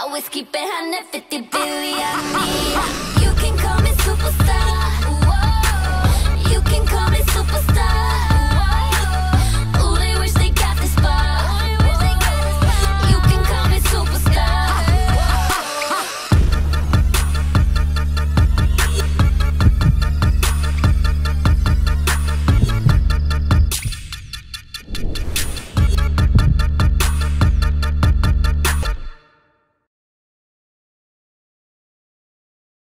always keep it 150 billion.